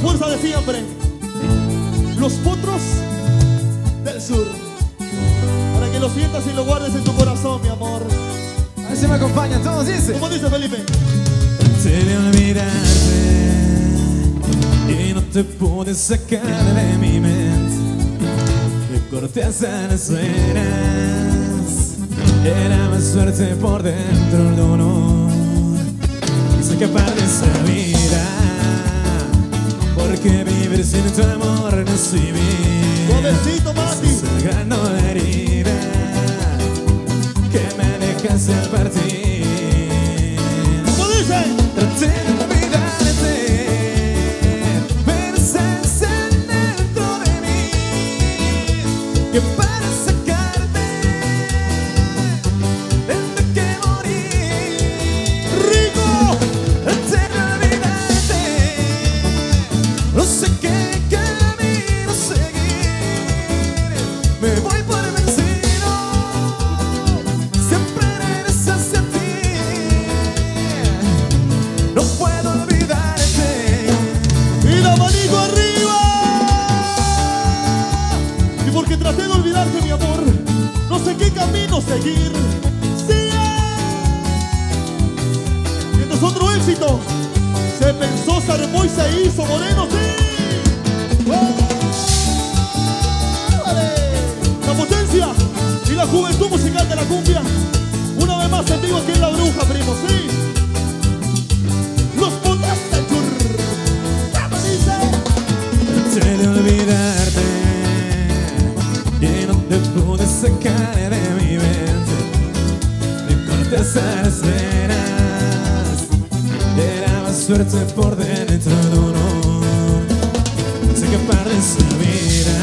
fuerza de siempre. Los potros del sur. Para que lo sientas y lo guardes en tu corazón, mi amor. A ver si me acompañan todos, dice. ¿Cómo dice Felipe? de olvidarte y no te pude sacar de mi mente. Me corté hasta las venas. Era más suerte por dentro el dolor. Quise escapar de esa vida. Sin tu amor vivir. Suavecito, Mati. Sangrando herida que me dejas al partir. ¿Cómo dice? Traté de olvidarte, pero estás dentro de mí. Que para No puedo olvidarte. Y la manito arriba. Y porque traté de olvidarte, mi amor, no sé qué camino seguir. Sí. Y este es otro éxito. Se pensó, se armó y se hizo moreno, sí. ¡Vale! La potencia y la juventud musical de la cumbia. Una vez más en vivo aquí en La Bruja, primo, sí. Las venas, era más suerte por dentro de honor. Sé de esa vida,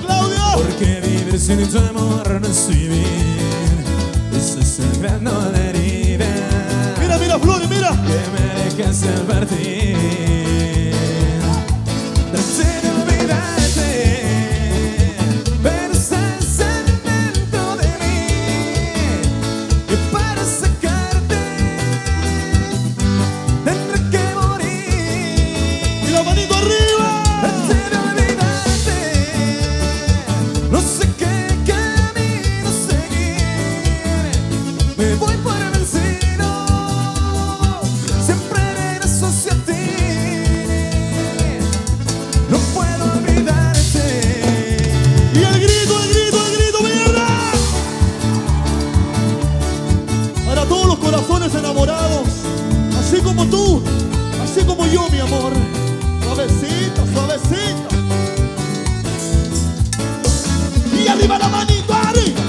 Claudio. porque vivir sin tu amor no es vivir. Estoy sangrando la herida Mira, mira, Flores, mira. que me dejas al partir. suavecito. Y arriba la manito, arriba.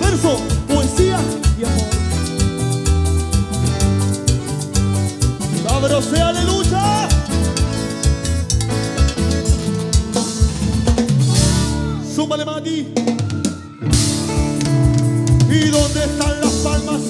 Verso, poesía y amor. Sabroso, aleluya. Súmale, Mati. ¿Y dónde están las palmas?